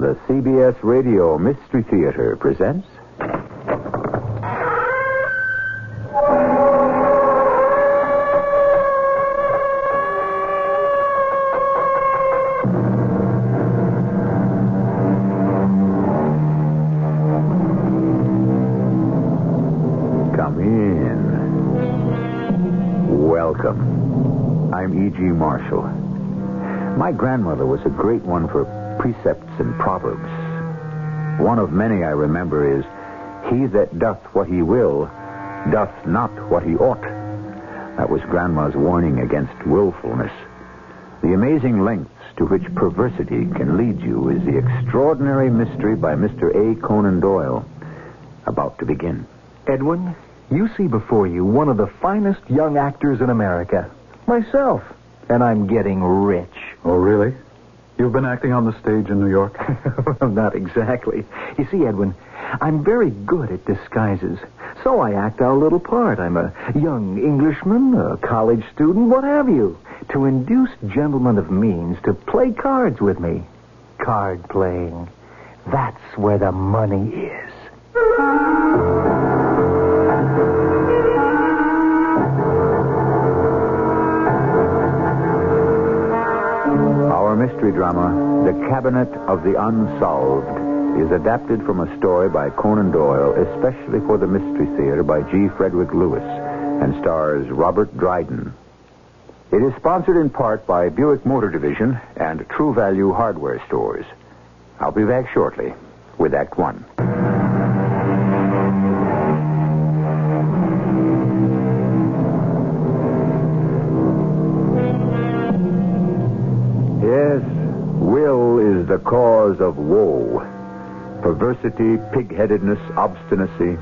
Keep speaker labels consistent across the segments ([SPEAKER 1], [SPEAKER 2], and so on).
[SPEAKER 1] The CBS Radio Mystery Theater presents. Come in. Welcome. I'm E.G. Marshall. My grandmother was a great one for precepts and proverbs. One of many I remember is, He that doth what he will, doth not what he ought. That was Grandma's warning against willfulness. The amazing lengths to which perversity can lead you is the extraordinary mystery by Mr. A. Conan Doyle. About to begin.
[SPEAKER 2] Edwin, you see before you one of the finest young actors in America. Myself. And I'm getting rich.
[SPEAKER 3] Oh, really? You've been acting on the stage in New York?
[SPEAKER 2] well, not exactly. You see, Edwin, I'm very good at disguises. So I act out a little part. I'm a young Englishman, a college student, what have you, to induce gentlemen of means to play cards with me. Card playing. That's where the money is.
[SPEAKER 1] Mystery drama, The Cabinet of the Unsolved, is adapted from a story by Conan Doyle, especially for the Mystery Theater by G. Frederick Lewis, and stars Robert Dryden. It is sponsored in part by Buick Motor Division and True Value Hardware Stores. I'll be back shortly with Act One. Cause of woe. Perversity, pig-headedness, obstinacy,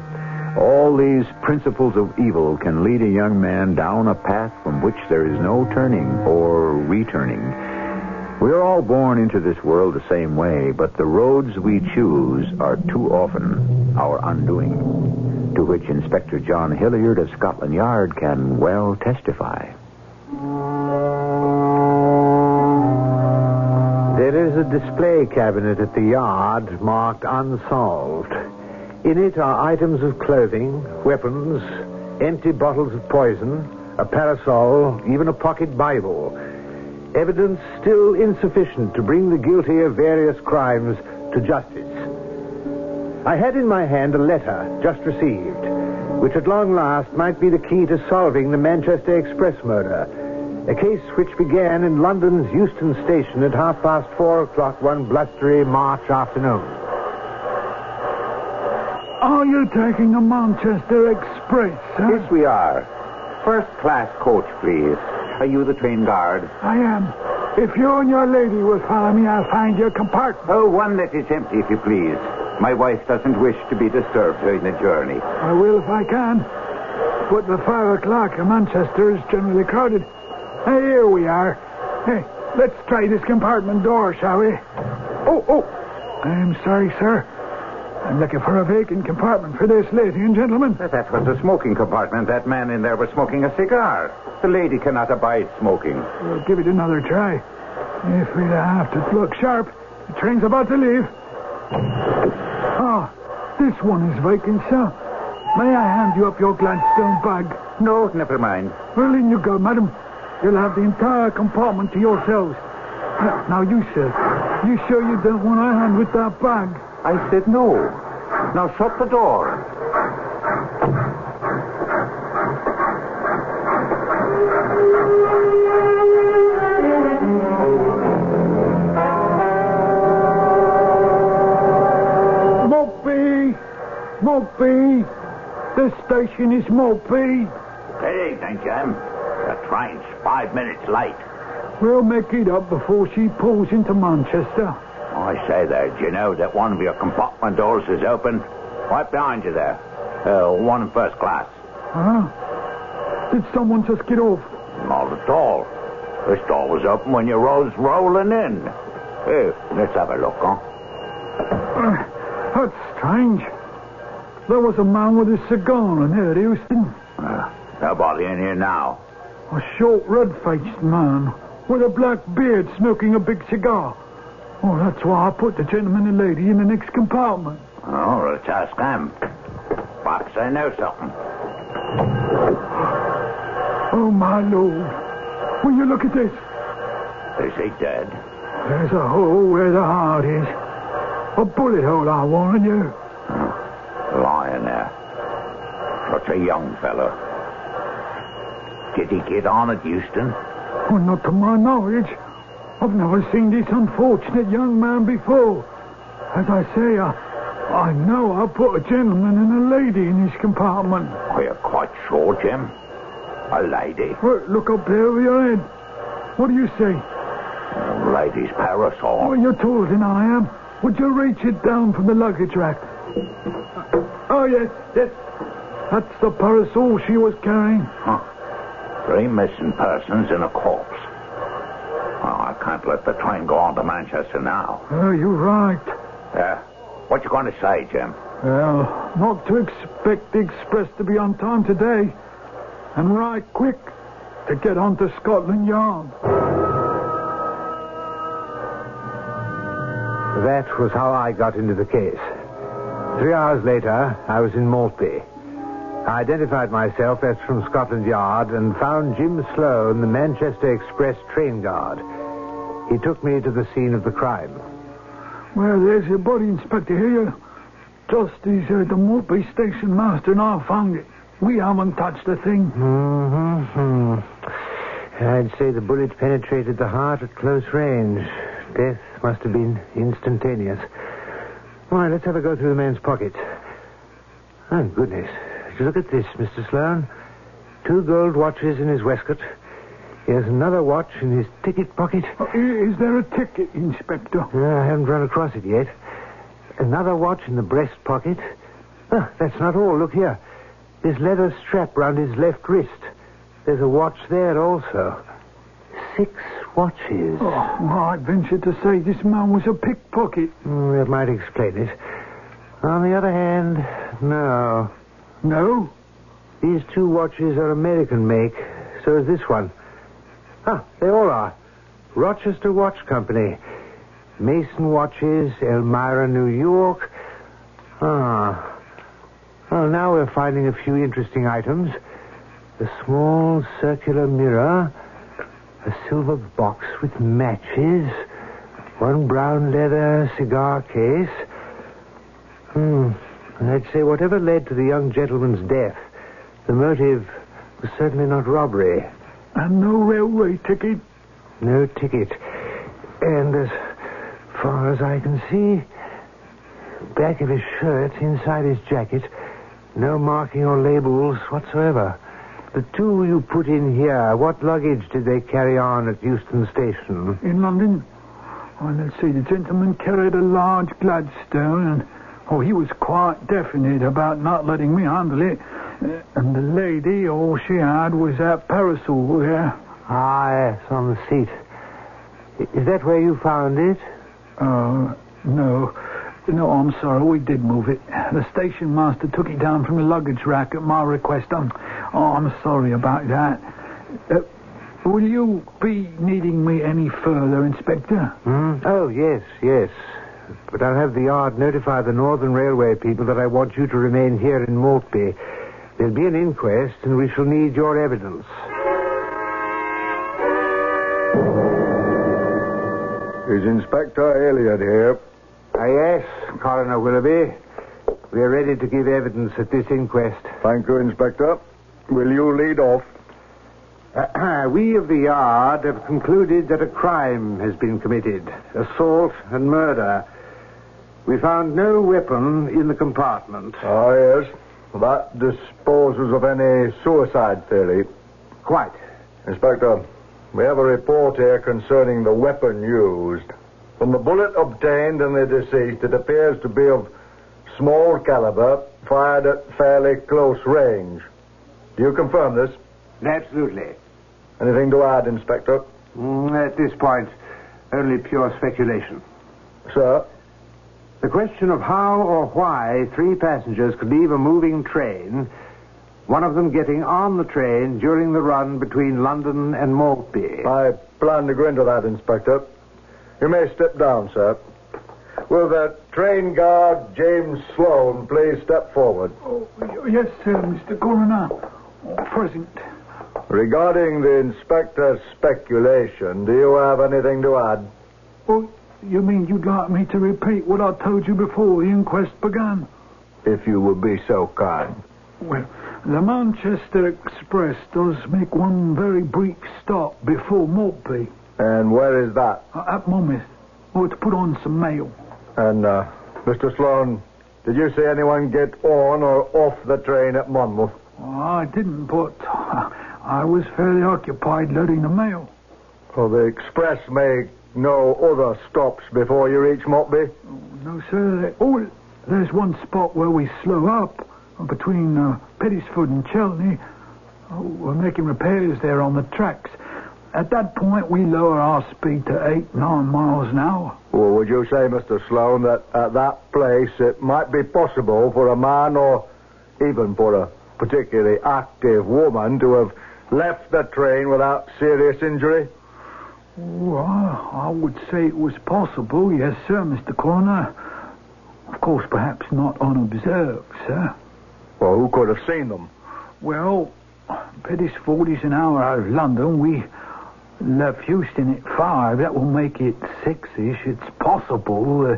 [SPEAKER 1] all these principles of evil can lead a young man down a path from which there is no turning or returning. We are all born into this world the same way, but the roads we choose are too often our undoing, to which Inspector John Hilliard of Scotland Yard can well testify.
[SPEAKER 4] A display cabinet at the yard marked unsolved. In it are items of clothing, weapons, empty bottles of poison, a parasol, even a pocket Bible. Evidence still insufficient to bring the guilty of various crimes to justice. I had in my hand a letter just received, which at long last might be the key to solving the Manchester Express murder. A case which began in London's Euston Station at half past four o'clock one blustery March afternoon.
[SPEAKER 5] Are you taking the Manchester Express, sir?
[SPEAKER 1] Yes, we are. First class coach, please. Are you the train guard?
[SPEAKER 5] I am. If you and your lady will follow me, I'll find your compartment.
[SPEAKER 1] Oh, one that is empty, if you please. My wife doesn't wish to be disturbed during the journey.
[SPEAKER 5] I will if I can. But the five o'clock in Manchester is generally crowded. Hey, here we are. Hey, let's try this compartment door, shall we? Oh, oh. I'm sorry, sir. I'm looking for a vacant compartment for this lady and gentleman.
[SPEAKER 1] That was a smoking compartment. That man in there was smoking a cigar. The lady cannot abide smoking.
[SPEAKER 5] We'll give it another try. If we'd have to look sharp, the train's about to leave. Ah, this one is vacant, sir. May I hand you up your Gladstone bag?
[SPEAKER 1] No, never mind.
[SPEAKER 5] Well, in you go, madam. You'll have the entire compartment to yourselves. Now, you, sir. You sure you don't want a hand with that bag?
[SPEAKER 1] I said no. Now shut the door.
[SPEAKER 5] Mopey! Mopey! The station is Mopey.
[SPEAKER 1] Hey, thank you. The train's five minutes late.
[SPEAKER 5] We'll make it up before she pulls into Manchester.
[SPEAKER 1] I say there, do you know that one of your compartment doors is open? Right behind you there. Uh, one in first class.
[SPEAKER 5] Huh? Did someone just get off?
[SPEAKER 1] Not at all. This door was open when you rose rolling in. Here, let's have a look, huh?
[SPEAKER 5] Uh, that's strange. There was a man with a cigar in here, Houston.
[SPEAKER 1] Uh, nobody in here now.
[SPEAKER 5] A short, red-faced man with a black beard smoking a big cigar. Oh, that's why I put the gentleman and lady in the next compartment.
[SPEAKER 1] Oh, let's ask them. Perhaps they know something.
[SPEAKER 5] Oh, my lord. Will you look at this?
[SPEAKER 1] Is he dead?
[SPEAKER 5] There's a hole where the heart is. A bullet hole, I warn you. Hmm.
[SPEAKER 1] Lying there. Such a young fellow. Did he get on at Euston?
[SPEAKER 5] Well, not to my knowledge. I've never seen this unfortunate young man before. As I say, I, I know I put a gentleman and a lady in this compartment.
[SPEAKER 1] Are you quite sure, Jim? A lady?
[SPEAKER 5] Well, look up there over your head. What do you say?
[SPEAKER 1] A lady's parasol.
[SPEAKER 5] Oh, you're taller than I am. Would you reach it down from the luggage rack? Uh, oh, yes, yes. That's the parasol she was carrying.
[SPEAKER 1] Huh. Three missing persons and a corpse. Oh, I can't let the train go on to Manchester now.
[SPEAKER 5] Oh, you're right.
[SPEAKER 1] Yeah. What you going to say, Jim?
[SPEAKER 5] Well, not to expect the express to be on time today. And right quick to get on to Scotland Yard.
[SPEAKER 4] That was how I got into the case. Three hours later, I was in Maltby. I identified myself as from Scotland Yard and found Jim Sloan, the Manchester Express train guard. He took me to the scene of the crime.
[SPEAKER 5] Well, there's your body, Inspector, here. You just as uh, the Maltby station master and I found it. We haven't touched a thing.
[SPEAKER 4] Mm-hmm. I'd say the bullet penetrated the heart at close range. Death must have been instantaneous. All right, let's have a go through the man's pockets. Oh, goodness. Look at this, Mr. Sloan. Two gold watches in his waistcoat. Here's another watch in his ticket pocket.
[SPEAKER 5] I- is there a ticket, Inspector?
[SPEAKER 4] Uh, I haven't run across it yet. Another watch in the breast pocket. Ah, that's not all. Look here. This leather strap round his left wrist. There's a watch there also. Six watches.
[SPEAKER 5] Oh, well, I'd venture to say this man was a pickpocket.
[SPEAKER 4] Mm, that might explain it. On the other hand, no.
[SPEAKER 5] No?
[SPEAKER 4] These two watches are American make. So is this one. Ah, they all are. Rochester Watch Company. Mason Watches, Elmira, New York. Ah. Well, now we're finding a few interesting items. A small circular mirror. A silver box with matches. One brown leather cigar case. Hmm. I'd say whatever led to the young gentleman's death, the motive was certainly not robbery.
[SPEAKER 5] And no railway ticket?
[SPEAKER 4] No ticket. And as far as I can see, back of his shirt, inside his jacket, no marking or labels whatsoever. The two you put in here, what luggage did they carry on at Euston Station?
[SPEAKER 5] In London? Well, let's see. The gentleman carried a large Gladstone, and oh, he was quite definite about not letting me handle it. Uh, and the lady, all she had was that parasol there.
[SPEAKER 4] Ah, yes, on the seat. Is that where you found it?
[SPEAKER 5] Oh, no. No, I'm sorry. We did move it. The station master took it down from the luggage rack at my request. I'm, oh, I'm sorry about that. Uh, will you be needing me any further, Inspector?
[SPEAKER 4] Hmm? Oh, yes, yes. But I'll have the yard notify the Northern Railway people that I want you to remain here in Maltby. There'll be an inquest, and we shall need your evidence.
[SPEAKER 2] Is Inspector Hilliard here?
[SPEAKER 4] Ah, yes, Coroner Willoughby. We're ready to give evidence at this inquest.
[SPEAKER 2] Thank you, Inspector. Will you lead off?
[SPEAKER 4] we of the yard have concluded that a crime has been committed assault and murder. We found no weapon in the compartment.
[SPEAKER 2] Ah, yes. That disposes of any suicide theory.
[SPEAKER 4] Quite.
[SPEAKER 2] Inspector, we have a report here concerning the weapon used. From the bullet obtained in the deceased, it appears to be of small caliber, fired at fairly close range. Do you confirm this?
[SPEAKER 4] Absolutely.
[SPEAKER 2] Anything to add, Inspector?
[SPEAKER 4] Mm, at this point, only pure speculation.
[SPEAKER 2] Sir?
[SPEAKER 4] The question of how or why three passengers could leave a moving train, one of them getting on the train during the run between London and Maltby.
[SPEAKER 2] I plan to go into that, Inspector. You may step down, sir. Will the train guard, James Sloan, please step forward?
[SPEAKER 5] Oh, yes, sir, Mr. Coroner. Oh, present.
[SPEAKER 2] Regarding the inspector's speculation, do you have anything to add?
[SPEAKER 5] Oh, you mean you'd like me to repeat what I told you before the inquest began?
[SPEAKER 2] If you would be so kind.
[SPEAKER 5] Well, the Manchester Express does make one very brief stop before Maltby
[SPEAKER 2] And where is that?
[SPEAKER 5] uh, at Monmouth. Oh, to put on some mail.
[SPEAKER 2] And, uh, Mr. Sloan, did you see anyone get on or off the train at Monmouth?
[SPEAKER 5] Oh, I didn't, but I was fairly occupied loading the mail.
[SPEAKER 2] Well, the express make no other stops before you reach Maltby?
[SPEAKER 5] No, sir. Oh, there's one spot where we slow up uh, between uh, Pettisford and Chelteney. Oh, we're making repairs there on the tracks. At that point, we lower our speed to eight, nine miles an hour.
[SPEAKER 2] Well, would you say, Mr. Sloan, that at that place it might be possible for a man or even for a particularly active woman to have left the train without serious injury?
[SPEAKER 5] Oh, I, I would say it was possible, yes, sir, Mr. Coroner. Of course, perhaps not unobserved, sir.
[SPEAKER 2] Well, who could have seen them?
[SPEAKER 5] Well, Pettisford is an hour out of London. We left Euston at five. That will make it six-ish. It's possible, uh,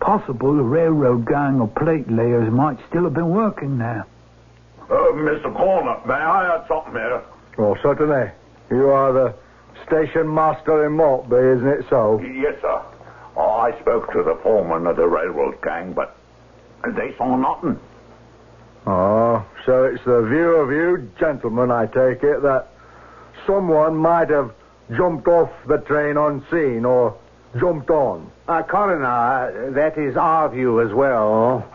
[SPEAKER 5] possible the railroad gang or plate layers might still have been working there.
[SPEAKER 1] Uh, Mr. Corner, may I add something here?
[SPEAKER 2] Well, certainly. You are the station master in Maltby, isn't it so?
[SPEAKER 1] Yes, sir. I spoke to the foreman of the railroad gang, but they saw nothing.
[SPEAKER 2] Oh, so it's the view of you gentlemen, I take it, that someone might have jumped off the train unseen or jumped on.
[SPEAKER 4] Uh, Coroner, that is our view as well.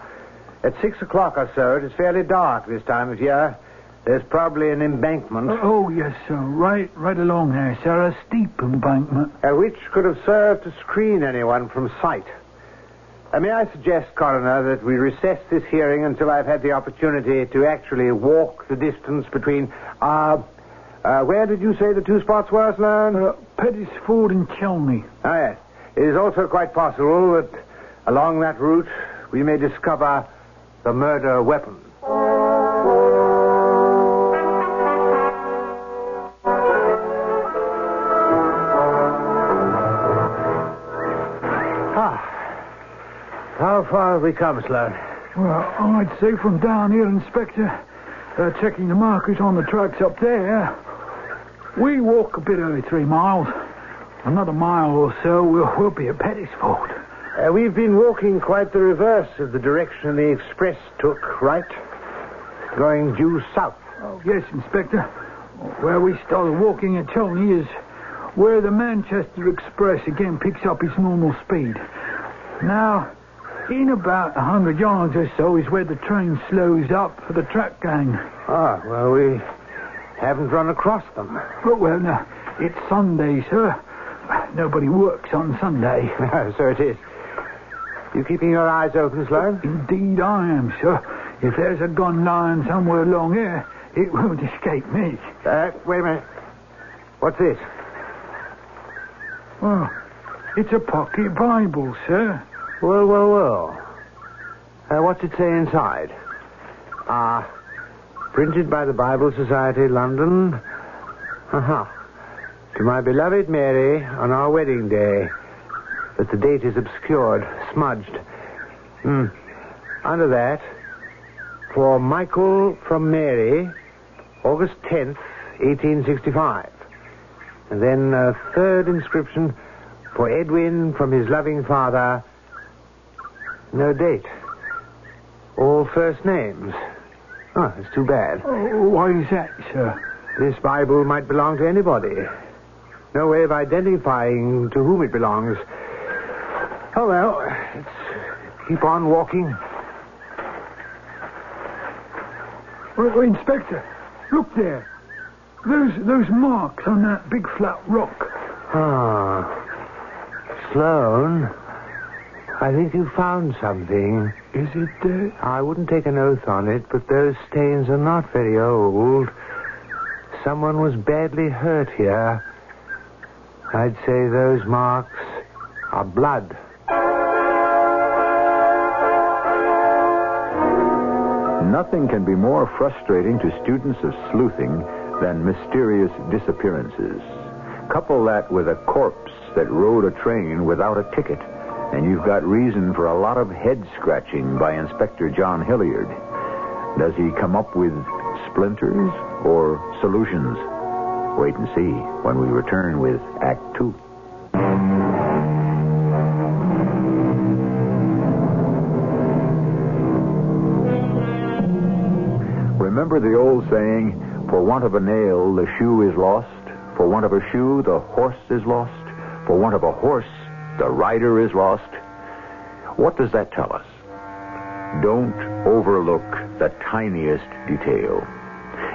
[SPEAKER 4] At six o'clock or so, it is fairly dark this time of year. There's probably an embankment,
[SPEAKER 5] Uh, oh, yes, sir. Right, right along there, sir. A steep embankment.
[SPEAKER 4] uh, which could have served to screen anyone from sight. Uh, may I suggest, Coroner, that we recess this hearing until I've had the opportunity to actually walk the distance between. Uh, uh, where did you say the two spots were, Sloan?
[SPEAKER 5] Uh, Pettisford and Chelney.
[SPEAKER 4] Ah, yes. It is also quite possible that along that route we may discover the murder weapon. Far have we come, Sloan?
[SPEAKER 5] Well, I'd say from down here, Inspector, uh, checking the markers on the tracks up there, we walk a bit over three miles. Another mile or so, we'll, we'll be at Pettisford.
[SPEAKER 4] Uh, we've been walking quite the reverse of the direction the express took, right? Going due south.
[SPEAKER 5] Oh, yes, Inspector. Where we started walking at Tony is where the Manchester Express again picks up its normal speed. Now, in about a hundred yards or so is where the train slows up for the track gang.
[SPEAKER 4] Ah, well, we haven't run across them.
[SPEAKER 5] But, well, now, it's Sunday, sir. Nobody works on Sunday.
[SPEAKER 4] so it is. You keeping your eyes open, Sloan?
[SPEAKER 5] Indeed, I am, sir. If there's a gun lying somewhere along here, it won't escape me.
[SPEAKER 4] Uh, wait a minute. What's this?
[SPEAKER 5] Well, it's a pocket Bible, sir.
[SPEAKER 4] Well, well, well. Uh, what's it say inside? Ah, printed by the Bible Society, London. Uh-huh. To my beloved Mary on our wedding day. But the date is obscured, smudged. Hmm. Under that, for Michael from Mary, August 10th, 1865. And then a third inscription for Edwin from his loving father. No date. All first names. Oh, it's too bad.
[SPEAKER 5] Oh, why is that, sir?
[SPEAKER 4] This Bible might belong to anybody. No way of identifying to whom it belongs. Oh, well, let's keep on walking.
[SPEAKER 5] Well, Inspector, look there. Those those marks on that big flat rock.
[SPEAKER 4] Ah. Sloan, I think you found something.
[SPEAKER 5] Is it uh,
[SPEAKER 4] I wouldn't take an oath on it, but those stains are not very old. Someone was badly hurt here. I'd say those marks are blood.
[SPEAKER 1] Nothing can be more frustrating to students of sleuthing than mysterious disappearances. Couple that with a corpse that rode a train without a ticket, and you've got reason for a lot of head scratching by Inspector John Hilliard. Does he come up with splinters or solutions? Wait and see when we return with Act Two. Remember the old saying, for want of a nail, the shoe is lost. For want of a shoe, the horse is lost. For want of a horse, the rider is lost. What does that tell us? Don't overlook the tiniest detail.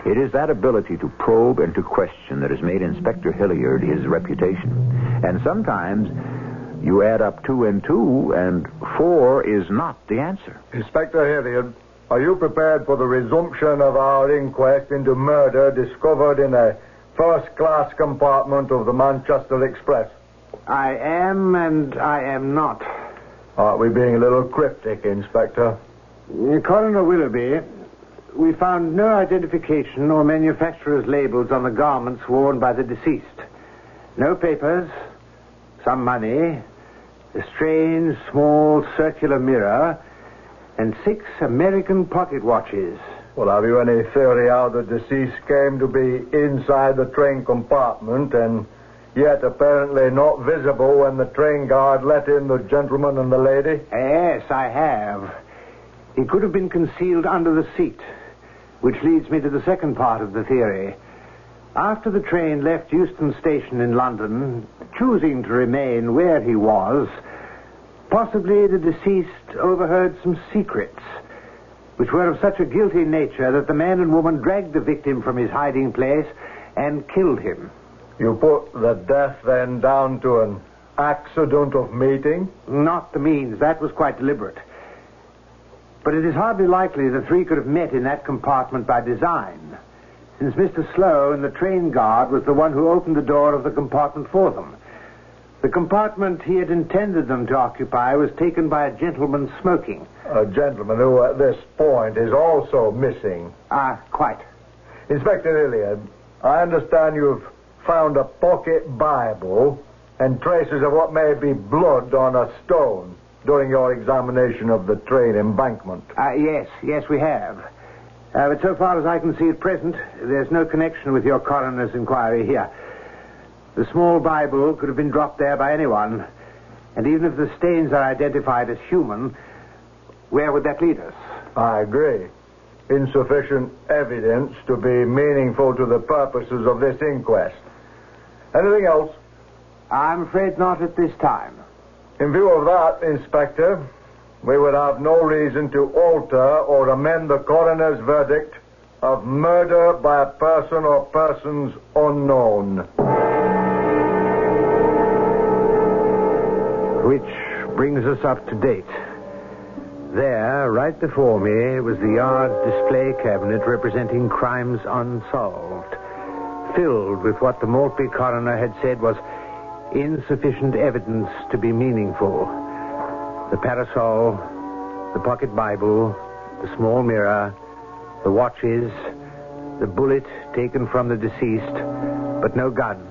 [SPEAKER 1] It is that ability to probe and to question that has made Inspector Hilliard his reputation. And sometimes you add up two and two, and four is not the answer.
[SPEAKER 2] Inspector Hilliard, are you prepared for the resumption of our inquest into murder discovered in a first class compartment of the Manchester Express?
[SPEAKER 4] I am and I am not.
[SPEAKER 2] Aren't we being a little cryptic, Inspector?
[SPEAKER 4] Uh, Coroner Willoughby, we found no identification or manufacturer's labels on the garments worn by the deceased. No papers, some money, a strange small circular mirror, and six American pocket watches.
[SPEAKER 2] Well, have you any theory how the deceased came to be inside the train compartment and yet apparently not visible when the train guard let in the gentleman and the lady?
[SPEAKER 4] Yes, I have. He could have been concealed under the seat, which leads me to the second part of the theory. After the train left Euston Station in London, choosing to remain where he was, possibly the deceased overheard some secrets, which were of such a guilty nature that the man and woman dragged the victim from his hiding place and killed him.
[SPEAKER 2] You put the death then down to an accident of meeting?
[SPEAKER 4] Not the means. That was quite deliberate. But it is hardly likely the three could have met in that compartment by design, since Mr. Slow and the train guard was the one who opened the door of the compartment for them. The compartment he had intended them to occupy was taken by a gentleman smoking.
[SPEAKER 2] A gentleman who, at this point, is also missing.
[SPEAKER 4] Ah, quite.
[SPEAKER 2] Inspector Hilliard, I understand you've found a pocket Bible and traces of what may be blood on a stone during your examination of the train embankment.
[SPEAKER 4] Uh, yes, yes, we have. Uh, but so far as I can see at present, there's no connection with your coroner's inquiry here. The small Bible could have been dropped there by anyone. And even if the stains are identified as human, where would that lead us?
[SPEAKER 2] I agree. Insufficient evidence to be meaningful to the purposes of this inquest. Anything else?
[SPEAKER 4] I'm afraid not at this time.
[SPEAKER 2] In view of that, Inspector, we would have no reason to alter or amend the coroner's verdict of murder by a person or persons unknown.
[SPEAKER 4] Which brings us up to date. There, right before me, was the yard display cabinet representing crimes unsolved, filled with what the Maltby coroner had said was insufficient evidence to be meaningful. The parasol, the pocket Bible, the small mirror, the watches, the bullet taken from the deceased, but no gun,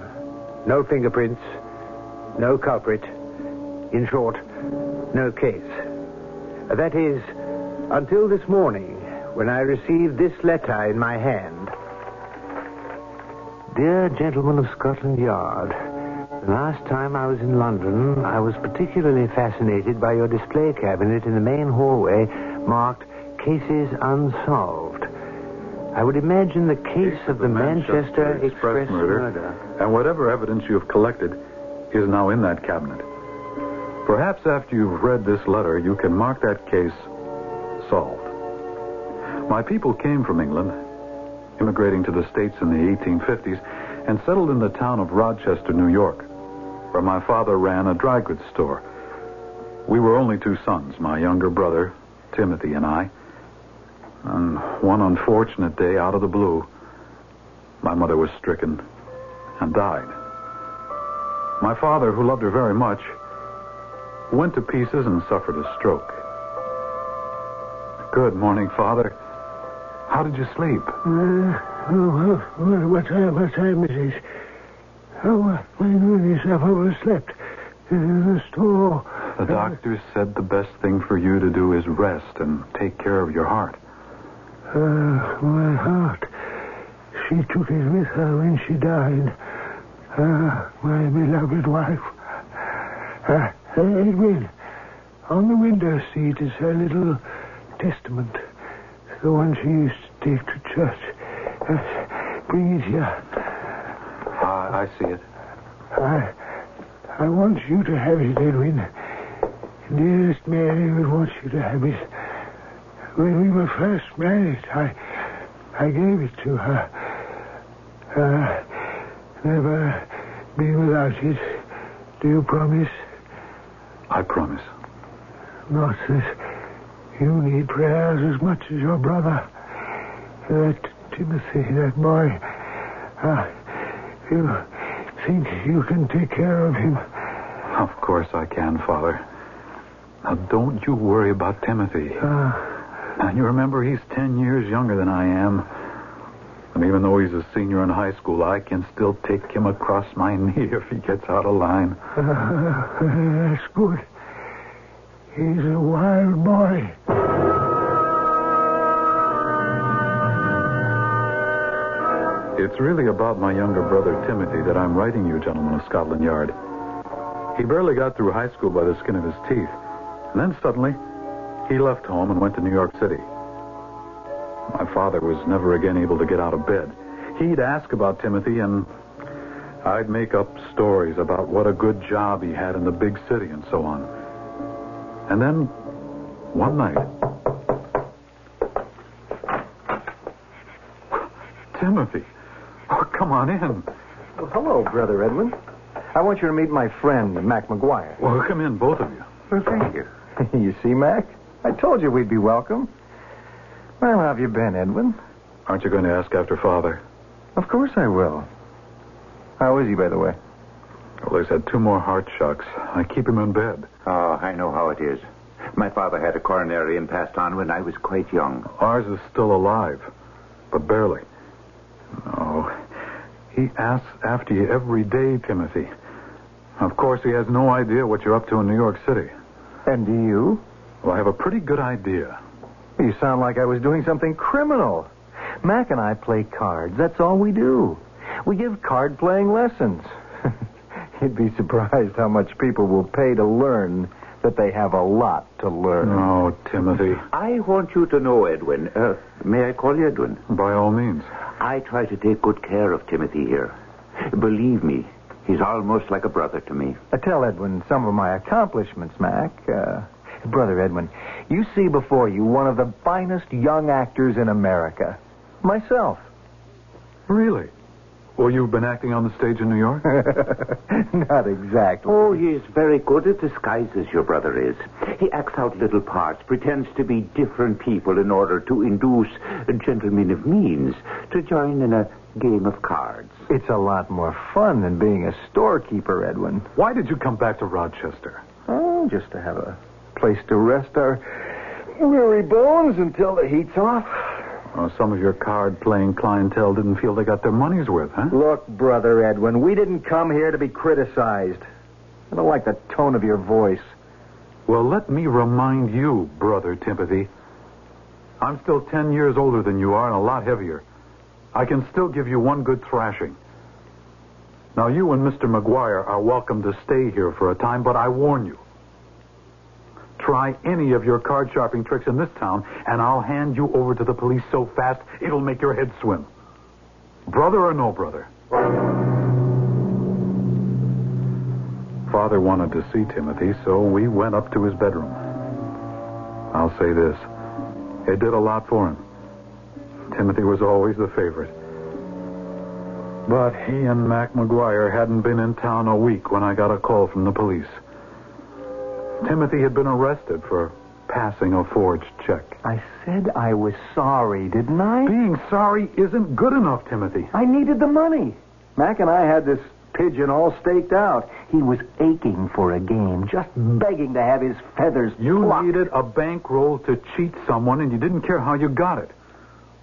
[SPEAKER 4] no fingerprints, no culprit. In short, no case. That is, until this morning, when I received this letter in my hand. Dear gentlemen of Scotland Yard, the last time I was in London, I was particularly fascinated by your display cabinet in the main hallway marked Cases Unsolved. I would imagine the case of the, Manchester, Express, murder.
[SPEAKER 6] And whatever evidence you have collected is now in that cabinet. Perhaps after you've read this letter, you can mark that case solved. My people came from England, immigrating to the States in the 1850s, and settled in the town of Rochester, New York, where my father ran a dry goods store. We were only two sons, my younger brother, Timothy, and I. And one unfortunate day, out of the blue, my mother was stricken and died. My father, who loved her very much, went to pieces and suffered a stroke. Good morning, Father. How did you sleep?
[SPEAKER 5] Uh, oh, what, what time? What time it is? Oh, uh, when is I've overslept in the store.
[SPEAKER 6] The doctor said the best thing for you to do is rest and take care of your heart.
[SPEAKER 5] Uh, my heart. She took it with her when she died. Ah, my beloved wife. Uh, Edwin, on the window seat is her little testament. The one she used to take to church. Uh, bring it here.
[SPEAKER 6] I, I see it.
[SPEAKER 5] I, I want you to have it, Edwin. Dearest Mary would want you to have it. When we were first married, I, I gave it to her. Uh, never be without it. Do you promise?
[SPEAKER 6] I promise.
[SPEAKER 5] Not that you need prayers as much as your brother. That Timothy, that boy. Uh, you think you can take care of him?
[SPEAKER 6] Of course I can, Father. Now, don't you worry about Timothy.
[SPEAKER 5] Uh,
[SPEAKER 6] And you remember, he's ten years younger than I am. And even though he's a senior in high school, I can still take him across my knee if he gets out of line.
[SPEAKER 5] uh, that's good. He's a wild boy.
[SPEAKER 6] It's really about my younger brother, Timothy, that I'm writing you, gentlemen of Scotland Yard. He barely got through high school by the skin of his teeth. And then suddenly, he left home and went to New York City. My father was never again able to get out of bed. He'd ask about Timothy, and I'd make up stories about what a good job he had in the big city and so on. And then, one night. Timothy. Oh, come on in.
[SPEAKER 2] Well, hello, Brother Edwin. I want you to meet my friend, Mac McGuire.
[SPEAKER 6] Well, come in, both of you.
[SPEAKER 2] Well, thank you. you see, Mac? I told you we'd be welcome. Well, how have you been, Edwin?
[SPEAKER 6] Aren't you going to ask after Father?
[SPEAKER 2] Of course I will. How is he, by the way?
[SPEAKER 6] Well, he's had two more heart shocks. I keep him in bed.
[SPEAKER 7] Oh, I know how it is. My father had a coronary and passed on when I was quite young.
[SPEAKER 6] Ours is still alive, but barely. No. He asks after you every day, Timothy. Of course, he has no idea what you're up to in New York City.
[SPEAKER 2] And do you?
[SPEAKER 6] Well, I have a pretty good idea.
[SPEAKER 2] You sound like I was doing something criminal. Mac and I play cards. That's all we do. We give card playing lessons. You'd be surprised how much people will pay to learn that they have a lot to learn.
[SPEAKER 6] Oh, Timothy.
[SPEAKER 7] I want you to know, Edwin. Uh, may I call you Edwin?
[SPEAKER 6] By all means.
[SPEAKER 7] I try to take good care of Timothy here. Believe me, he's almost like a brother to me.
[SPEAKER 2] Uh, tell Edwin some of my accomplishments, Mac. Uh, Brother Edwin, you see before you one of the finest young actors in America. Myself.
[SPEAKER 6] Really? Well, you've been acting on the stage in New York?
[SPEAKER 2] Not exactly.
[SPEAKER 7] Oh, he's very good at disguises, your brother is. He acts out little parts, pretends to be different people in order to induce gentlemen of means to join in a game of cards.
[SPEAKER 2] It's a lot more fun than being a storekeeper, Edwin.
[SPEAKER 6] Why did you come back to Rochester?
[SPEAKER 2] Oh, just to have a place to rest our weary bones until the heat's off.
[SPEAKER 6] Some of your card playing clientele didn't feel they got their money's worth, huh?
[SPEAKER 2] Look, Brother Edwin, we didn't come here to be criticized. I don't like the tone of your voice.
[SPEAKER 6] Well, let me remind you, brother Timothy. I'm still ten years older than you are and a lot heavier. I can still give you one good thrashing. Now, you and Mr. McGuire are welcome to stay here for a time, but I warn you. Try any of your card sharping tricks in this town, and I'll hand you over to the police so fast it'll make your head swim. Brother or no brother? Father wanted to see Timothy, so we went up to his bedroom. I'll say this it did a lot for him. Timothy was always the favorite. But he and Mac McGuire hadn't been in town a week when I got a call from the police. Timothy had been arrested for passing a forged check.
[SPEAKER 2] I said I was sorry, didn't I?
[SPEAKER 6] Being sorry isn't good enough, Timothy.
[SPEAKER 2] I needed the money. Mac and I had this pigeon all staked out. He was aching for a game, just begging to have his feathers
[SPEAKER 6] You
[SPEAKER 2] plucked.
[SPEAKER 6] needed a bankroll to cheat someone, and you didn't care how you got it.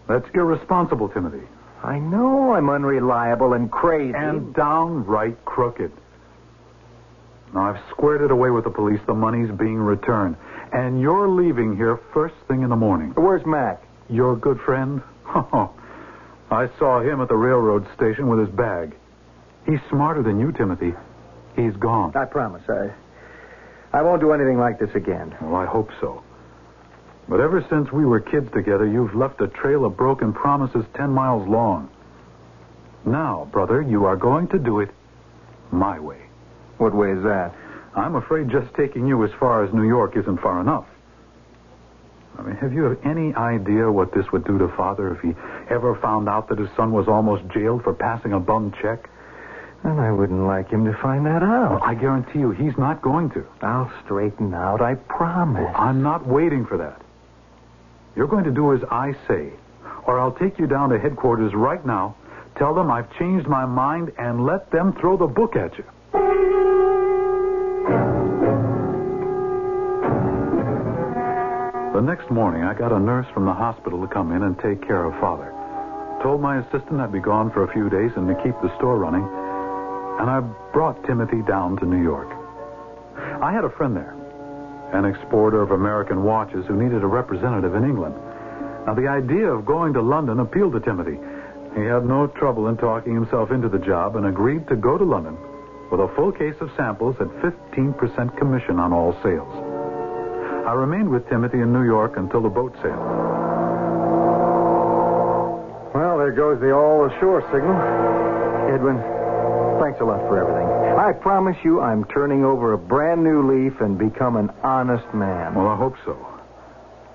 [SPEAKER 6] That's irresponsible, Timothy.
[SPEAKER 2] I know I'm unreliable and crazy.
[SPEAKER 6] And downright crooked. Now, I've squared it away with the police. The money's being returned. And you're leaving here first thing in the morning.
[SPEAKER 2] Where's Mac?
[SPEAKER 6] Your good friend? Oh, I saw him at the railroad station with his bag. He's smarter than you, Timothy. He's gone.
[SPEAKER 2] I promise. I, I won't do anything like this again.
[SPEAKER 6] Well, I hope so. But ever since we were kids together, you've left a trail of broken promises ten miles long. Now, brother, you are going to do it my way.
[SPEAKER 2] What way is that?
[SPEAKER 6] I'm afraid just taking you as far as New York isn't far enough. I mean, have you any idea what this would do to Father if he ever found out that his son was almost jailed for passing a bum check?
[SPEAKER 2] And I wouldn't like him to find that out.
[SPEAKER 6] I guarantee you he's not going to.
[SPEAKER 2] I'll straighten out, I promise.
[SPEAKER 6] I'm not waiting for that. You're going to do as I say, or I'll take you down to headquarters right now, tell them I've changed my mind, and let them throw the book at you. The next morning, I got a nurse from the hospital to come in and take care of Father. Told my assistant I'd be gone for a few days and to keep the store running, and I brought Timothy down to New York. I had a friend there, an exporter of American watches who needed a representative in England. Now, the idea of going to London appealed to Timothy. He had no trouble in talking himself into the job and agreed to go to London with a full case of samples at 15% commission on all sales. I remained with Timothy in New York until the boat sailed.
[SPEAKER 2] Well, there goes the all ashore signal. Edwin, thanks a lot for everything. I promise you I'm turning over a brand new leaf and become an honest man.
[SPEAKER 6] Well, I hope so.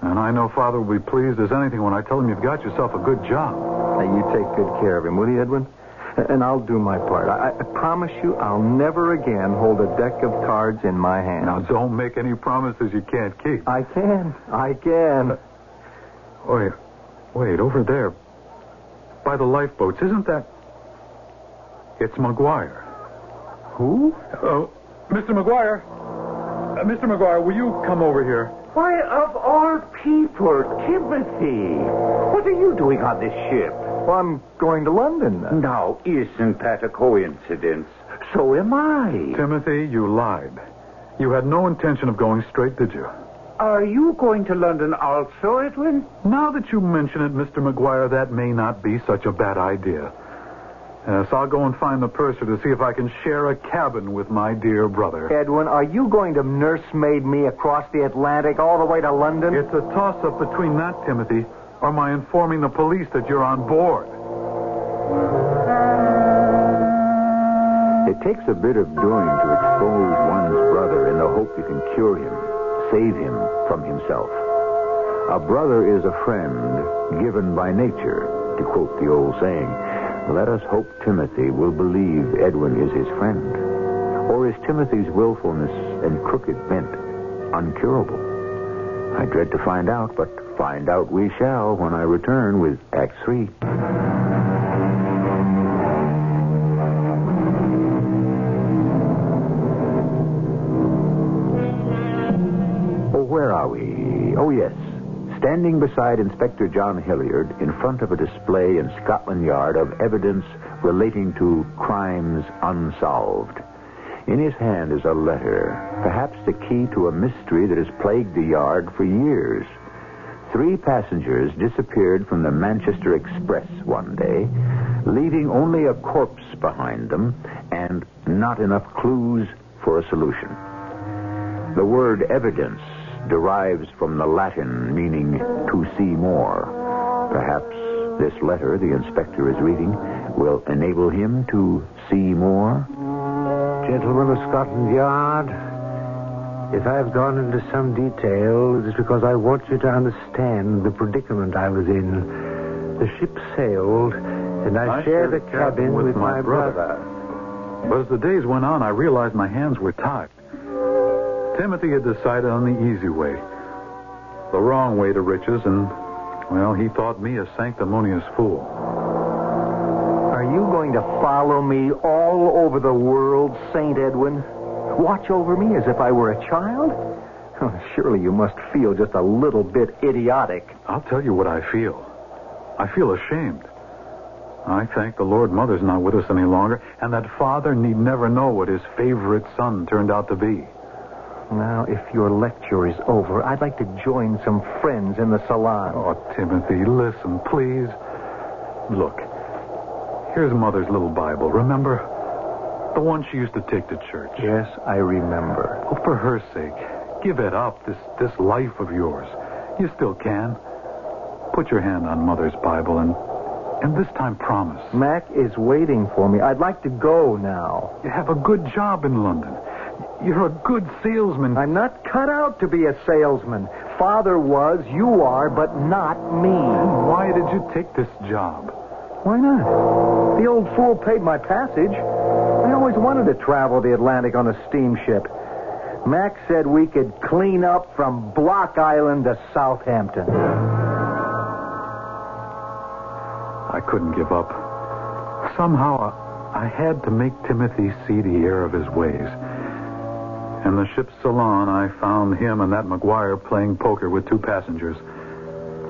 [SPEAKER 6] And I know Father will be pleased as anything when I tell him you've got yourself a good job.
[SPEAKER 2] Now, you take good care of him, will you, Edwin? And I'll do my part. I, I promise you I'll never again hold a deck of cards in my hand.
[SPEAKER 6] Now, don't make any promises you can't keep.
[SPEAKER 2] I can. I can.
[SPEAKER 6] Wait, wait, over there, by the lifeboats, isn't that? It's McGuire.
[SPEAKER 2] Who?
[SPEAKER 6] Oh, Mr. McGuire. Uh, Mr. McGuire, will you come over here?
[SPEAKER 7] Why, of all people, Timothy, what are you doing on this ship?
[SPEAKER 2] Well, I'm going to London. uh,
[SPEAKER 7] Now, isn't that a coincidence? So am I.
[SPEAKER 6] Timothy, you lied. You had no intention of going straight, did you?
[SPEAKER 7] Are you going to London also, Edwin?
[SPEAKER 6] Now that you mention it, Mr. McGuire, that may not be such a bad idea. Yes, I'll go and find the purser to see if I can share a cabin with my dear brother.
[SPEAKER 2] Edwin, are you going to nursemaid me across the Atlantic all the way to London?
[SPEAKER 6] It's a toss-up between that, Timothy, or my informing the police that you're on board.
[SPEAKER 1] It takes a bit of doing to expose one's brother in the hope you can cure him, save him from himself. A brother is a friend given by nature, to quote the old saying. Let us hope Timothy will believe Edwin is his friend. Or is Timothy's willfulness and crooked bent uncurable? I dread to find out, but find out we shall when I return with Act Three. Oh, where are we? Oh, yes. Standing beside Inspector John Hilliard in front of a display in Scotland Yard of evidence relating to crimes unsolved. In his hand is a letter, perhaps the key to a mystery that has plagued the yard for years. Three passengers disappeared from the Manchester Express one day, leaving only a corpse behind them and not enough clues for a solution. The word evidence derives from the Latin meaning to see more. Perhaps this letter the inspector is reading will enable him to see more.
[SPEAKER 4] Gentlemen of Scotland Yard, if I've gone into some detail, it is because I want you to understand the predicament I was in. The ship sailed, and I, shared a cabin with, my brother.
[SPEAKER 6] But as the days went on, I realized my hands were tied. Timothy had decided on the easy way, the wrong way to riches, and, well, he thought me a sanctimonious fool.
[SPEAKER 2] Are you going to follow me all over the world, St. Edwin? Watch over me as if I were a child? Oh, surely you must feel just a little bit idiotic.
[SPEAKER 6] I'll tell you what I feel. I feel ashamed. I thank the Lord Mother's not with us any longer, and that Father need never know what his favorite son turned out to be.
[SPEAKER 2] Now, if your lecture is over, I'd like to join some friends in the salon.
[SPEAKER 6] Oh, Timothy, listen, please. Look, here's Mother's little Bible, remember? The one she used to take to church.
[SPEAKER 2] Yes, I remember.
[SPEAKER 6] Oh, for her sake, give it up, this, this life of yours. You still can. Put your hand on Mother's Bible and, and this time promise.
[SPEAKER 2] Mac is waiting for me. I'd like to go now.
[SPEAKER 6] You have a good job in London. You're a good salesman.
[SPEAKER 2] I'm not cut out to be a salesman. Father was, you are, but not me.
[SPEAKER 6] Then why did you take this job?
[SPEAKER 2] Why not? The old fool paid my passage. I always wanted to travel the Atlantic on a steamship. Mac said we could clean up from Block Island to Southampton.
[SPEAKER 6] I couldn't give up. Somehow I had to make Timothy see the error of his ways. In the ship's salon, I found him and that McGuire playing poker with two passengers.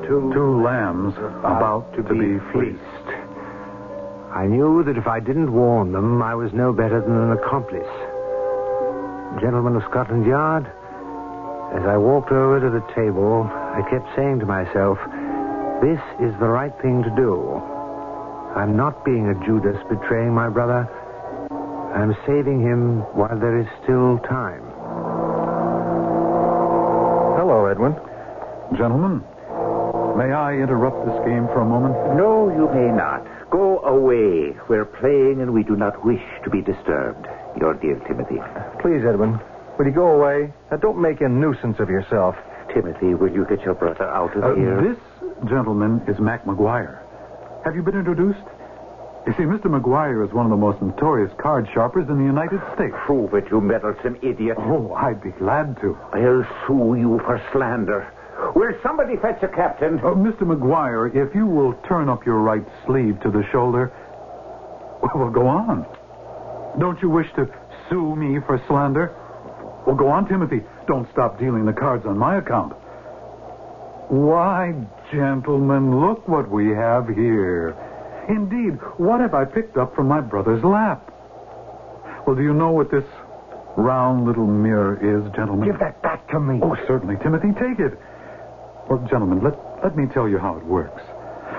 [SPEAKER 4] Two,
[SPEAKER 6] Two lambs about to, be fleeced.
[SPEAKER 4] I knew that if I didn't warn them, I was no better than an accomplice. Gentlemen of Scotland Yard, as I walked over to the table, I kept saying to myself, this is the right thing to do. I'm not being a Judas betraying my brother. I'm saving him while there is still time.
[SPEAKER 2] Hello, Edwin.
[SPEAKER 6] Gentlemen, may I interrupt this game for a moment?
[SPEAKER 7] No, you may not. Away. We're playing and we do not wish to be disturbed. Your dear Timothy.
[SPEAKER 2] Please, Edwin, will you go away? Now, don't make a nuisance of yourself.
[SPEAKER 7] Timothy, will you get your brother out of
[SPEAKER 6] Uh,
[SPEAKER 7] here?
[SPEAKER 6] this gentleman is Mac McGuire. Have you been introduced? You see, Mr. McGuire is one of the most notorious card sharpers in the United States.
[SPEAKER 7] Prove it, you meddlesome idiot.
[SPEAKER 6] Oh, I'd be glad to.
[SPEAKER 7] I'll sue you for slander. Will somebody fetch a captain?
[SPEAKER 6] Uh, Mr. McGuire, if you will turn up your right sleeve to the shoulder, well, go on. Don't you wish to sue me for slander? Well, go on, Timothy. Don't stop dealing the cards on my account. Why, gentlemen, look what we have here. Indeed, what have I picked up from my brother's lap? Well, do you know what this round little mirror is, gentlemen?
[SPEAKER 2] Give that back to me.
[SPEAKER 6] Oh, certainly, Timothy. Take it. Well, gentlemen, let, let me tell you how it works.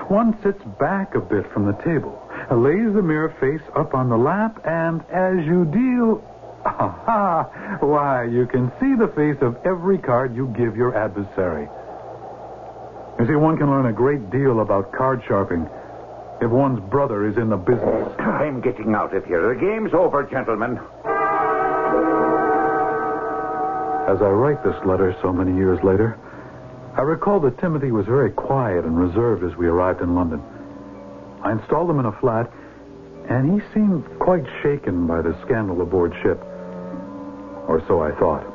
[SPEAKER 6] One sits back a bit from the table, uh, lays the mirror face up on the lap, and as you deal, aha, why, you can see the face of every card you give your adversary. You see, one can learn a great deal about card sharping if one's brother is in the business.
[SPEAKER 7] I'm getting out of here. The game's over, gentlemen.
[SPEAKER 6] As I write this letter so many years later, I recall that Timothy was very quiet and reserved as we arrived in London. I installed him in a flat, and he seemed quite shaken by the scandal aboard ship. Or so I thought.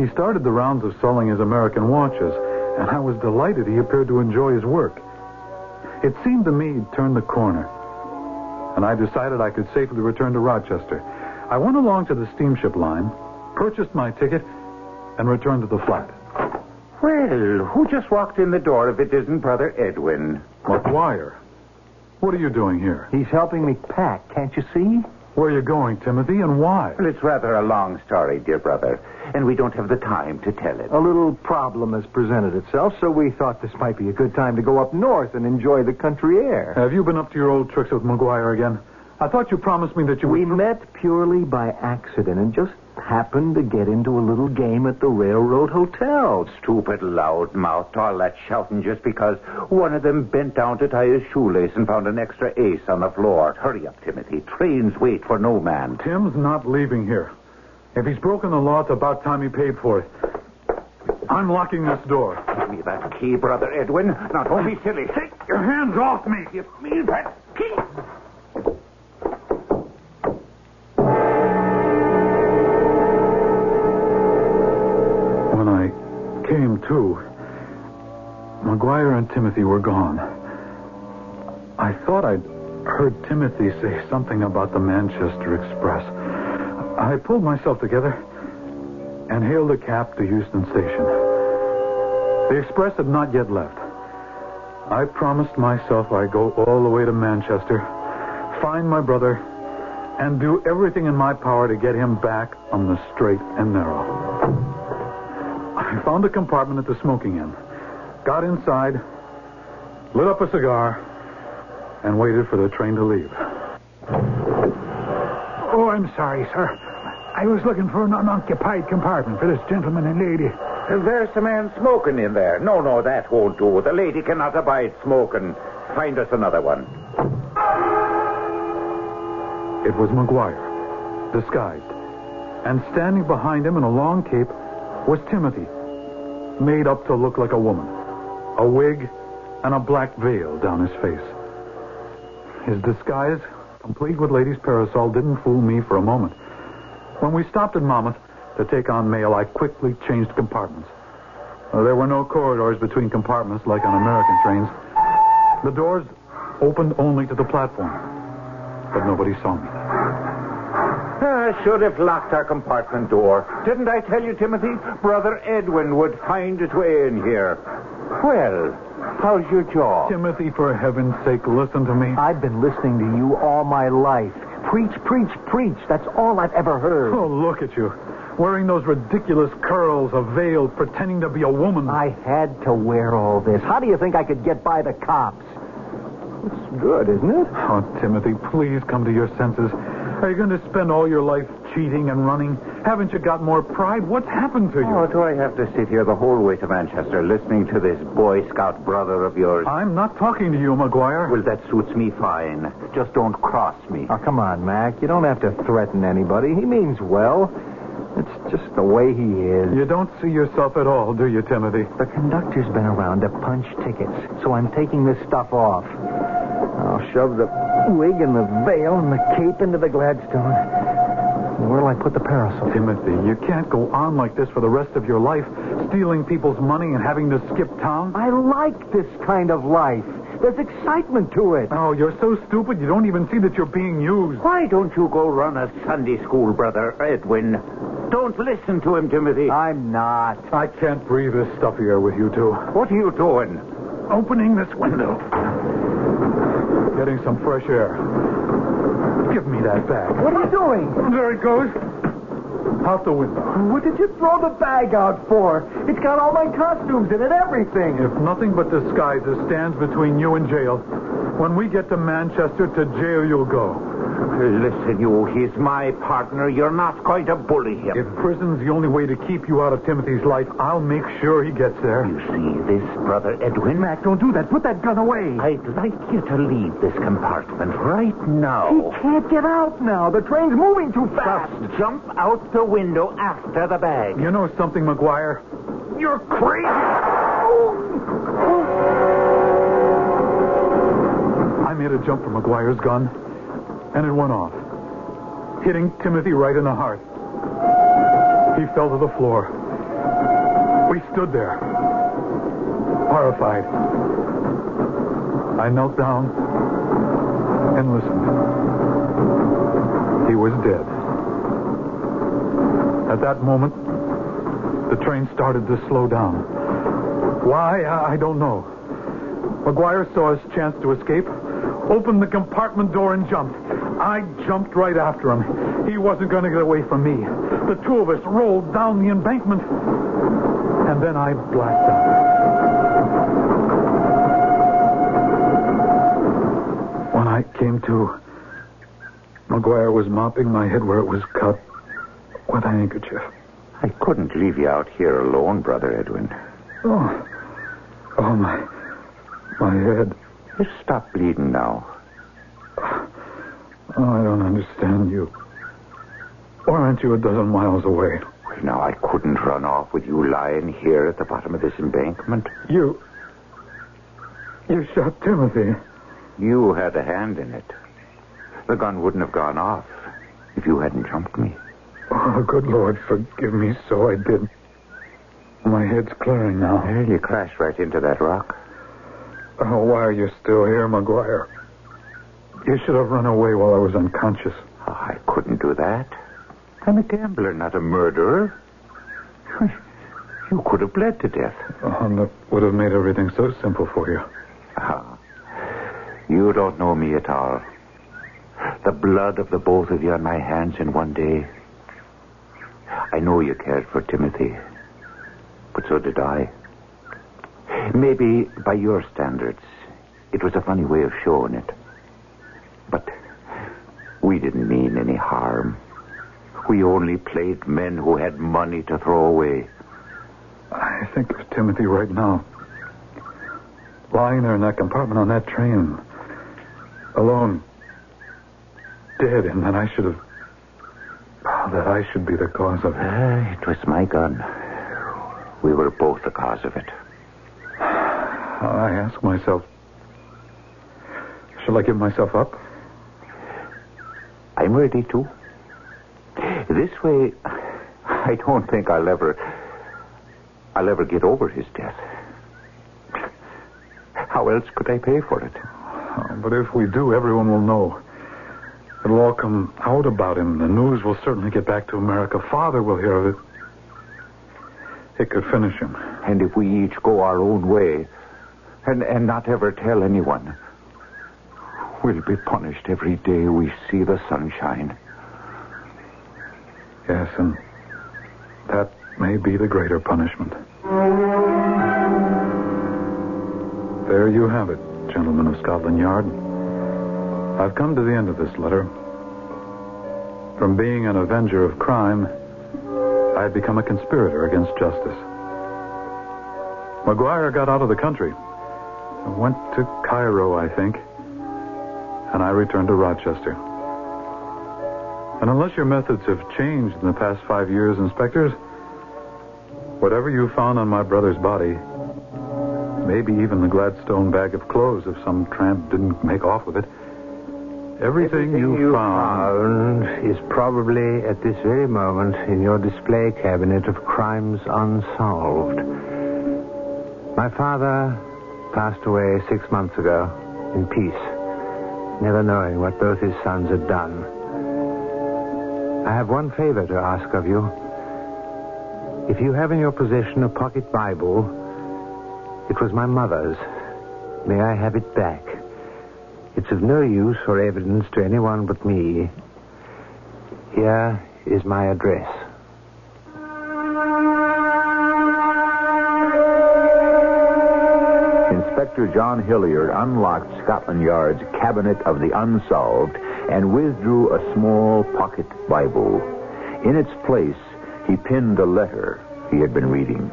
[SPEAKER 6] He started the rounds of selling his American watches, and I was delighted he appeared to enjoy his work. It seemed to me he'd turned the corner, and I decided I could safely return to Rochester. I went along to the steamship line, purchased my ticket, and returned to the flat.
[SPEAKER 7] Well, who just walked in the door if it isn't Brother Edwin?
[SPEAKER 6] McGuire, what are you doing here?
[SPEAKER 2] He's helping me pack, can't you see?
[SPEAKER 6] Where are you going, Timothy, and why?
[SPEAKER 7] Well, it's rather a long story, dear brother, and we don't have the time to tell it.
[SPEAKER 2] A little problem has presented itself, so we thought this might be a good time to go up north and enjoy the country air.
[SPEAKER 6] Have you been up to your old tricks with McGuire again? I thought you promised me that you
[SPEAKER 2] We
[SPEAKER 6] would.
[SPEAKER 2] met purely by accident and just happened to get into a little game at the railroad hotel.
[SPEAKER 7] Stupid loudmouth, all that shouting just because one of them bent down to tie his shoelace and found an extra ace on the floor. Hurry up, Timothy. Trains wait for no man.
[SPEAKER 6] Tim's not leaving here. If he's broken the law, it's about time he paid for it. I'm locking this door.
[SPEAKER 7] Give me that key, Brother Edwin. Now, don't be silly.
[SPEAKER 6] Take your hands off me.
[SPEAKER 7] Give me that
[SPEAKER 6] came to, McGuire and Timothy were gone. I thought I'd heard Timothy say something about the Manchester Express. I pulled myself together and hailed a cab to Euston Station. The express had not yet left. I promised myself I'd go all the way to Manchester, find my brother, and do everything in my power to get him back on the straight and narrow. I found a compartment at the smoking end, got inside, lit up a cigar, and waited for the train to leave.
[SPEAKER 5] Oh, I'm sorry, sir. I was looking for an unoccupied compartment for this gentleman and lady.
[SPEAKER 1] There's a man smoking in there. No, no, that won't do. The lady cannot abide smoking. Find us another one.
[SPEAKER 6] It was McGuire, disguised. And standing behind him in a long cape was Timothy, made up to look like a woman. A wig and a black veil down his face. His disguise, complete with lady's parasol, didn't fool me for a moment. When we stopped at Monmouth to take on mail, I quickly changed compartments. There were no corridors between compartments like on American trains. The doors opened only to the platform. But nobody saw me.
[SPEAKER 1] I should have locked our compartment door. Didn't I tell you, Timothy? Brother Edwin would find his way in here. Well, how's your jaw?
[SPEAKER 6] Timothy, for heaven's sake, listen to me.
[SPEAKER 2] I've been listening to you all my life. Preach, preach, preach. That's all I've ever heard.
[SPEAKER 6] Oh, look at you. Wearing those ridiculous curls, a veil, pretending to be a woman.
[SPEAKER 2] I had to wear all this. How do you think I could get by the cops? It's good, isn't it?
[SPEAKER 6] Oh, Timothy, please come to your senses. Are you going to spend all your life cheating and running? Haven't you got more pride? What's happened to you?
[SPEAKER 1] Oh, do I have to sit here the whole way to Manchester listening to this Boy Scout brother of yours?
[SPEAKER 6] I'm not talking to you, McGuire.
[SPEAKER 1] Well, that suits me fine. Just don't cross me.
[SPEAKER 2] Oh, come on, Mac. You don't have to threaten anybody. He means well. It's just the way he is.
[SPEAKER 6] You don't see yourself at all, do you, Timothy?
[SPEAKER 2] The conductor's been around to punch tickets, so I'm taking this stuff off. I'll shove the wig and the veil and the cape into the Gladstone. Where'll I put the parasol?
[SPEAKER 6] Timothy, you can't go on like this for the rest of your life, stealing people's money and having to skip town.
[SPEAKER 2] I like this kind of life. There's excitement to it.
[SPEAKER 6] Oh, you're so stupid you don't even see that you're being used.
[SPEAKER 1] Why don't you go run a Sunday school, Brother Edwin? Don't listen to him, Timothy.
[SPEAKER 2] I'm not.
[SPEAKER 6] I can't breathe this stuff here with you two.
[SPEAKER 1] What are you doing?
[SPEAKER 6] Opening this window. Getting some fresh air. Give me that bag.
[SPEAKER 2] What are you doing?
[SPEAKER 6] There it goes. Out the window.
[SPEAKER 2] What did you throw the bag out for? It's got all my costumes in it, everything.
[SPEAKER 6] If nothing but disguises stands between you and jail, when we get to Manchester, to jail you'll go.
[SPEAKER 1] Listen, you, he's my partner. You're not going to bully him.
[SPEAKER 6] If prison's the only way to keep you out of Timothy's life, I'll make sure he gets there.
[SPEAKER 1] You see this, Brother Edwin?
[SPEAKER 2] Mac, don't do that. Put that gun away.
[SPEAKER 1] I'd like you to leave this compartment right now.
[SPEAKER 2] He can't get out now. The train's moving too fast.
[SPEAKER 1] Just jump out the window after the bag.
[SPEAKER 6] You know something, McGuire?
[SPEAKER 1] You're crazy.
[SPEAKER 6] I made a jump for McGuire's gun, and it went off, hitting Timothy right in the heart. He fell to the floor. We stood there, horrified. I knelt down and listened. He was dead. At that moment, the train started to slow down. Why, I don't know. McGuire saw his chance to escape, opened the compartment door, and jumped. I jumped right after him. He wasn't going to get away from me. The two of us rolled down the embankment, and then I blacked out. When I came to, McGuire was mopping my head where it was cut with a handkerchief.
[SPEAKER 1] I couldn't leave you out here alone, Brother Edwin.
[SPEAKER 6] Oh, oh my, my head.
[SPEAKER 1] Just stop bleeding now.
[SPEAKER 6] Oh, I don't understand you. Or aren't you a dozen miles away?
[SPEAKER 1] Well, now, I couldn't run off with you lying here at the bottom of this embankment.
[SPEAKER 6] You. You shot Timothy.
[SPEAKER 1] You had a hand in it. The gun wouldn't have gone off if you hadn't jumped me.
[SPEAKER 6] Oh, good Lord, forgive me, so I did. My head's clearing now.
[SPEAKER 1] Well, you crashed right into that rock.
[SPEAKER 6] Oh, why are you still here, McGuire? You should have run away while I was unconscious.
[SPEAKER 7] Oh, I couldn't do that. I'm a gambler, not a murderer. You could have bled to death.
[SPEAKER 6] Oh, that would have made everything so simple for you.
[SPEAKER 7] Ah, you don't know me at all. The blood of the both of you on my hands in one day. I know you cared for Timothy, but so did I. Maybe by your standards, it was a funny way of showing it. Didn't mean any harm. We only played men who had money to throw away.
[SPEAKER 6] I think of Timothy right now. Lying there in that compartment on that train. Alone. Dead, and that I should have. Oh, that I should be the cause of it.
[SPEAKER 7] Uh, it was my gun. We were both the cause of it.
[SPEAKER 6] I ask myself. Shall I give myself up?
[SPEAKER 7] I'm ready too. This way, I don't think I'll ever. I'll ever get over his death. How else could I pay for it?
[SPEAKER 6] Oh, but if we do, everyone will know. It'll all come out about him. The news will certainly get back to America. Father will hear of it. It could finish him.
[SPEAKER 7] And if we each go our own way and, and not ever tell anyone, we'll be punished every day we see the sunshine.
[SPEAKER 6] Yes, and that may be the greater punishment. There you have it, gentlemen of Scotland Yard. I've come to the end of this letter. From being an avenger of crime, I had become a conspirator against justice. McGuire got out of the country. Went to Cairo, I think. And I returned to Rochester. And unless your methods have changed in the past five years, inspectors, whatever you found on my brother's body, maybe even the Gladstone bag of clothes if some tramp didn't make off with it, everything, you,
[SPEAKER 4] you
[SPEAKER 6] found...
[SPEAKER 4] found is probably at this very moment in your display cabinet of crimes unsolved. My father passed away six months ago in peace, never knowing what both his sons had done. I have one favor to ask of you. If you have in your possession a pocket Bible, it was my mother's. May I have it back? It's of no use or evidence to anyone but me. Here is my address.
[SPEAKER 1] Inspector John Hilliard unlocked Scotland Yard's cabinet of the unsolved and withdrew a small pocket Bible. In its place, he pinned a letter he had been reading.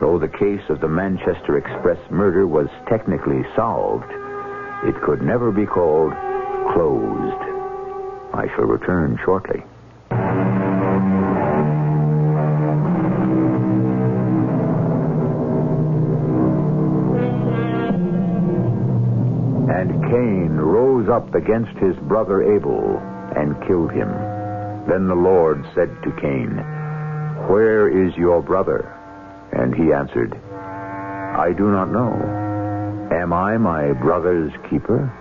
[SPEAKER 1] Though the case of the Manchester Express murder was technically solved, it could never be called closed. I shall return shortly. Cain rose up against his brother Abel and killed him. Then the Lord said to Cain, Where is your brother? And he answered, I do not know. Am I my brother's keeper?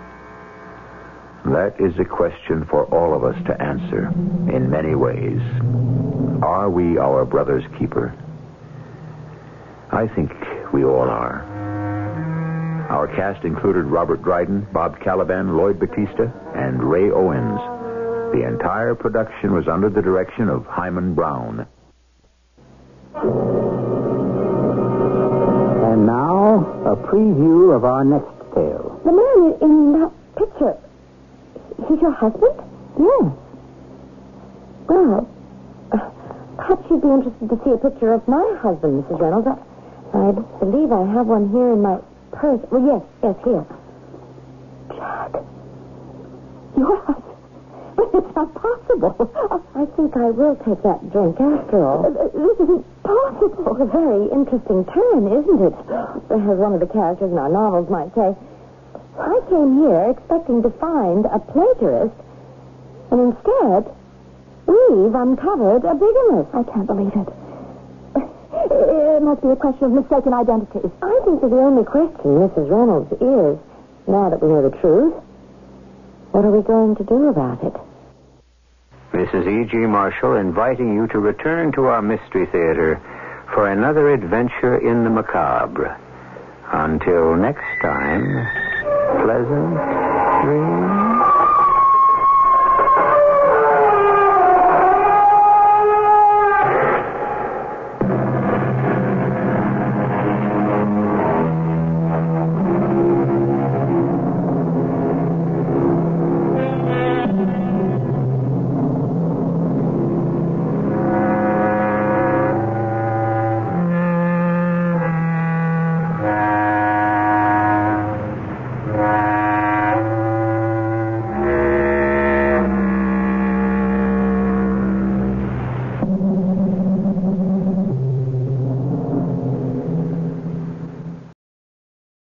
[SPEAKER 1] That is a question for all of us to answer in many ways. Are we our brother's keeper? I think we all are. Our cast included Robert Dryden, Bob Kaliban, Lloyd Battista, and Ray Owens. The entire production was under the direction of Himan Brown.
[SPEAKER 8] And now, a preview of our next tale.
[SPEAKER 9] The man in that picture, he's your husband? Yes. Well, uh, perhaps you'd be interested to see a picture of my husband, Mrs. Reynolds. I, I believe I have one here in my purse. Well, yes, yes, here. Jack. Your husband. But it's not possible. Oh, I think I will take that drink after all. Uh, uh, this isn't possible. It's a very interesting turn, isn't it? As one of the characters in our novels might say. I came here expecting to find a plagiarist, and instead, we've uncovered a bigamist.
[SPEAKER 10] I can't believe it. It must be a question of mistaken identities.
[SPEAKER 9] I think that the only question, Mrs. Reynolds, is, now that we know the truth, What are we going to do about it?
[SPEAKER 8] Mrs. E.G. Marshall inviting you to return to our Mystery Theater for another adventure in the macabre. Until next time, pleasant dreams.